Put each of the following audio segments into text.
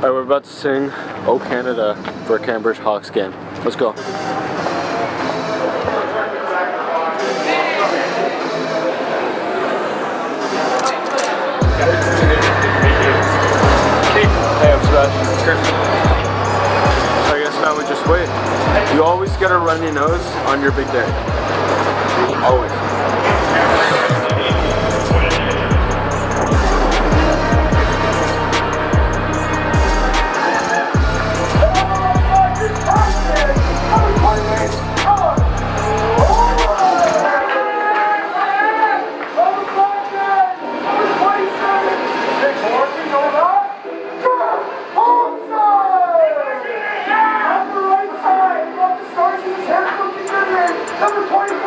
Alright, we're about to sing Oh Canada for a Cambridge Hawks game. Let's go. I guess now we just wait. You always get a runny nose on your big day. Always. Number 24.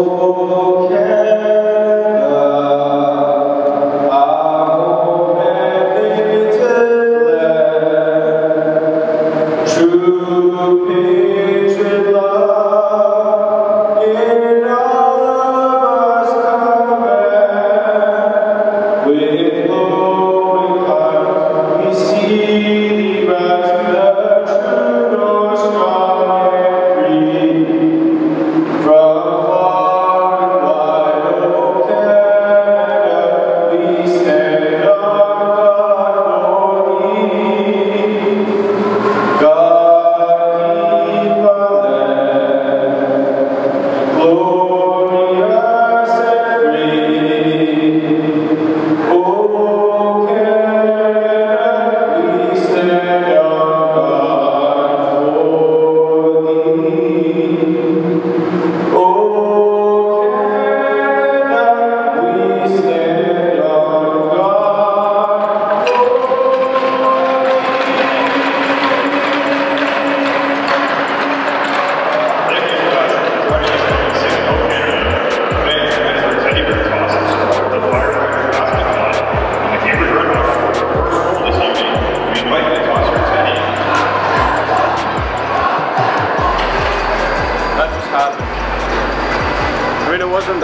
Oh, Canada,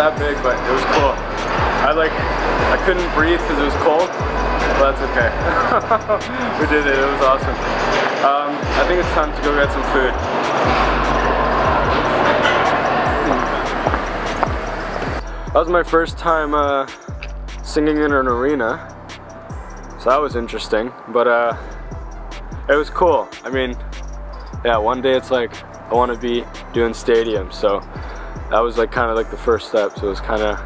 that big, but it was cool. I like, I couldn't breathe because it was cold, but that's okay. we did it. It was awesome. Um, I think it's time to go get some food. That was my first time uh, singing in an arena, so that was interesting. But uh, it was cool. I mean, yeah, one day it's like I want to be doing stadiums, so that was like kind of like the first step. So it was kind of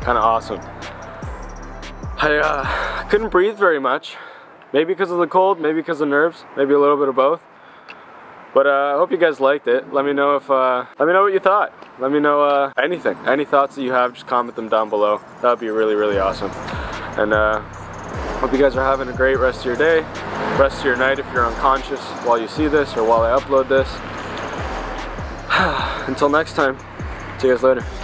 kind of awesome. I uh, couldn't breathe very much, maybe because of the cold, maybe because of nerves, maybe a little bit of both. But uh, I hope you guys liked it. Let me know if uh, let me know what you thought. Let me know uh, anything, any thoughts that you have. Just comment them down below. That would be really really awesome. And uh, Hope you guys are having a great rest of your day, rest of your night if you're unconscious while you see this or while I upload this. Until next time, see you guys later.